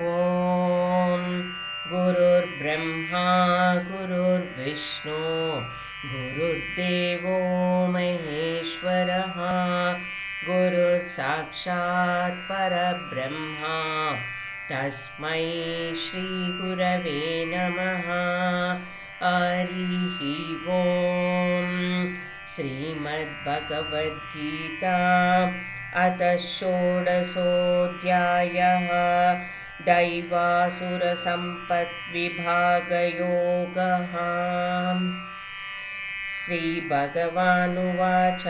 ॐ गुरुर्ब्रह्मा गुरुर्विष्णु गुरुर्देवो महेश्वरः गुरुसाक्षात् परब्रह्मा तस्मै श्रीगुरवे नमः। हरिः ॐ श्रीमद्भगवद्गीता अथ षोडशोऽध्यायः दैवासुरसम्पद्विभागयोगः। श्रीभगवानुवाच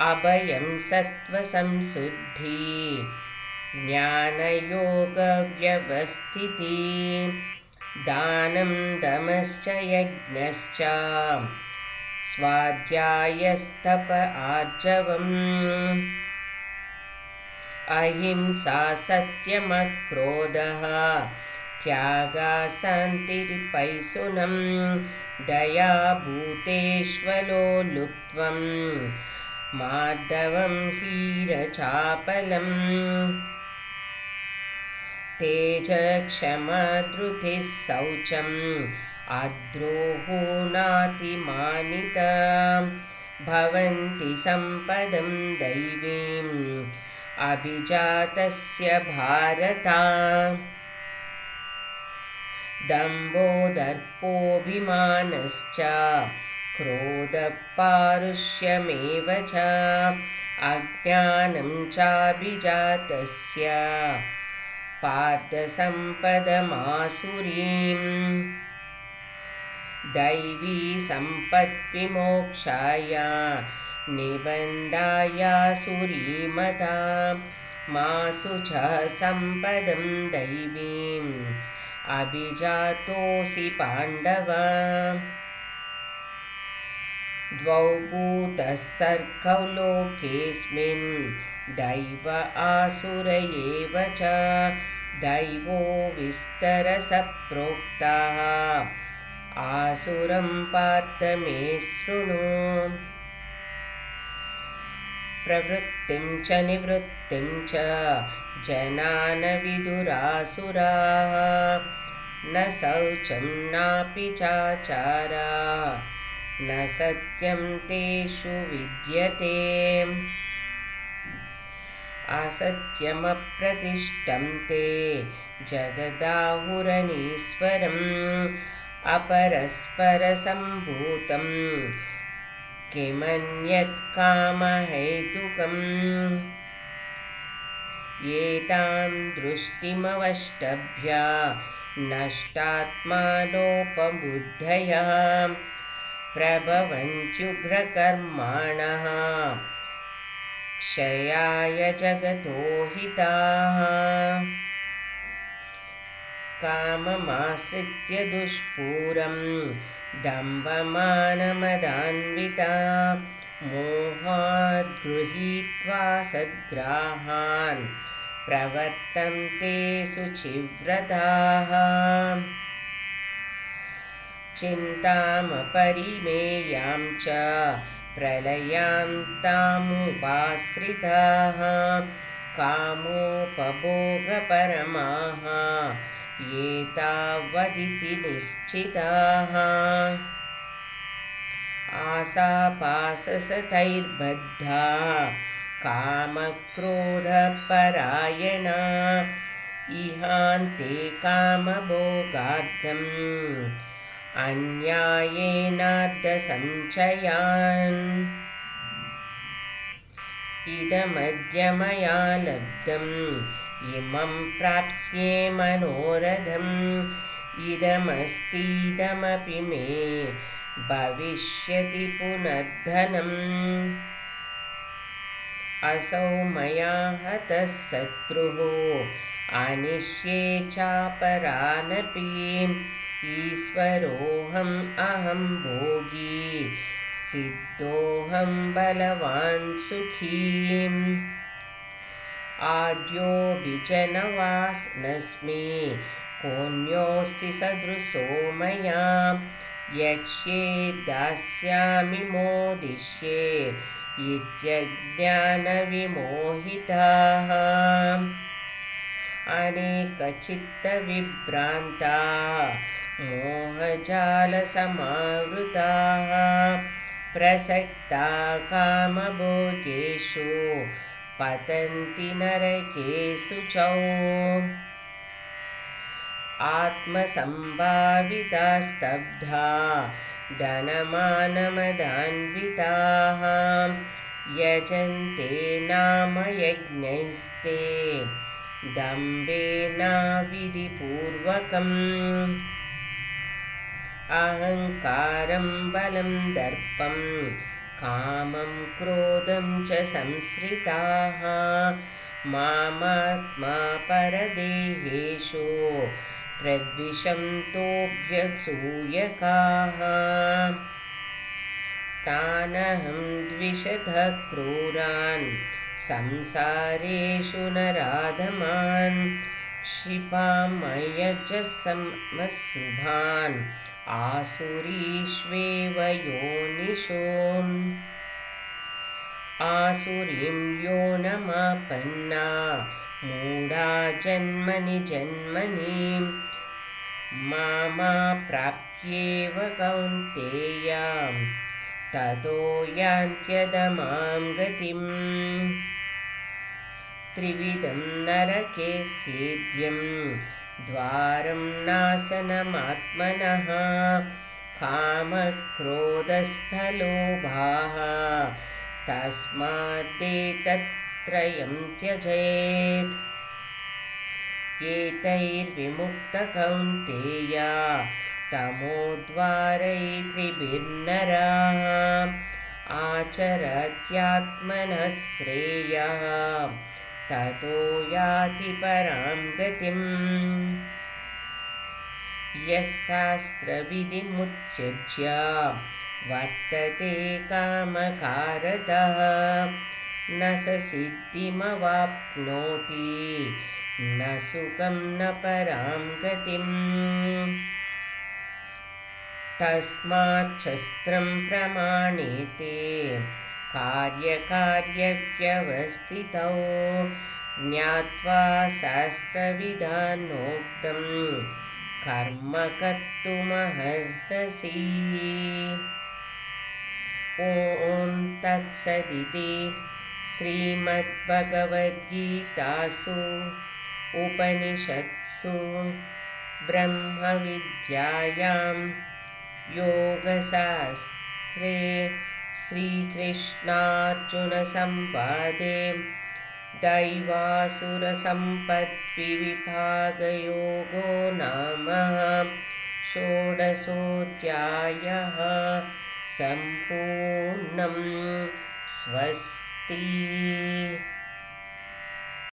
अभयं सत्त्वसंशुद्धि ज्ञानयोगव्यवस्थिति दानं दमश्च यज्ञश्च स्वाध्यायस्तप आर्जवम् अहिंसा सत्यमक्रोधः। त्यागाशान्तिर्पैशुनं दया भूतेष्वलोलुप्त्वं मार्दवं हीरचापलम्। तेजक्षमधृतिः शौचम् आद्रोहो नातिमानिता। भवन्ति सम्पदं दैवीम् अभिजातस्य भारता दम्भोदर्पोऽभिमानश्च क्रोधपारुष्यमेव च अज्ञानं चाभिजातस्य। पार्थसम्पदमासुरीम् दैवी सम्पद्विमोक्षाय निबन्धायासुरीमता मासु च सम्पदं दैवीम् अभिजातोऽसि पाण्डव द्वौ भूतः सर्गौ लोकेऽस्मिन् दैव आसुर एव च दैवो विस्तरसप्रोक्ताः। आसुरं पार्थ मे शृणु प्रवृत्तिं च निवृत्तिं च जनान विदुरासुराः न शौचं नापि चाचारा न सत्यं तेषु विद्यते। असत्यमप्रतिष्ठं ते जगदाहुरनीश्वरम् अपरस्परसम्भूतं किमन्यत् कामहेतुकम् एतां दृष्टिमवष्टभ्य नष्टात्मानोपबुद्धयः प्रभवन्त्युग्रकर्माणः। क्षयाय जगतो हिताः। काममाश्रित्य दुष्पूरं दम्भमानमदान्विता मोहाद्गृहीत्वा सद्ग्राहान् प्रवर्तन्ते शुचिव्रताः चिन्तामपरिमेयां च प्रलयां तामुपाश्रिताः कामोपभोगपरमाः एतावदिति निश्चिताः। आशापाशसतैर्बद्धा कामक्रोधपरायणा इहान्ते कामभोगार्थम् अन्यायेनार्धसञ्चयान् इदमद्य मया लब्धम् इमं प्राप्स्ये मनोरथम्। इदमस्तीदमपि मे भविष्यति पुनर्धनम्। असौ मया हतः शत्रुः। अनिष्ये चापरानपि ईश्वरोऽहम् अहं भोगी। सिद्धोऽहं बलवान् सुखी आड्योऽभिजनवास्नस्मि कोऽन्योऽस्ति सदृशो मया। यक्ष्ये दास्यामि मोदिष्ये। इत्यज्ञानविमोहिताः। अनेकचित्तविभ्रान्ता। मोहजालसमावृताः। प्रसक्ता कामभोगेषु पतन्ति नरकेषु च आत्मसम्भाविता स्तब्धा धनमानमदान्विताः यजन्ते नाम यज्ञैस्ते दम्भेनाविधिपूर्वकम् अहङ्कारं बलं दर्पं कामं क्रोधं च संश्रिताः मामात्मा परदेहेषु प्रद्विषन्तोऽभ्यसूयकाः तानहं द्विषधः क्रूरान् संसारेषु नराधमान् क्षिपामयजसमशुभान् आसुरीष्वेव योनिषो। आसुरीं योनमापन्ना मूढा जन्मनि जन्मनि। मामा प्राप्येव कौन्तेयां ततो यान्त्यदमां गतिम्। त्रिविधं नरके सेद्यं द्वारं नाशनमात्मनः कामक्रोधस्थलोभाः तस्मादेतत्त्रयं त्यजेत्। एतैर्विमुक्तकौन्तेया तमोद्वारैत्रिभिर्नराः आचरत्यात्मनः श्रेयः ततो याति परां गतिम्। यः शास्त्रविधिमुत्सृज्य वर्तते कामकारतः। न स सिद्धिमवाप्नोति न सुखं न परां गतिम्। तस्माच्छस्त्रं प्रमाणेते कार्यकार्यव्यवस्थितौ ज्ञात्वा शास्त्रविधानोक्तं कर्म कर्तुमर्हसि। ॐ तत्सदिति श्रीमद्भगवद्गीतासु उपनिषत्सु ब्रह्मविद्यायां योगशास्त्रे श्रीकृष्णार्जुनसंवादे दैवासुरसम्पद्विविभागयोगो नाम षोडशोऽध्यायः सम्पूर्णं स्वस्ति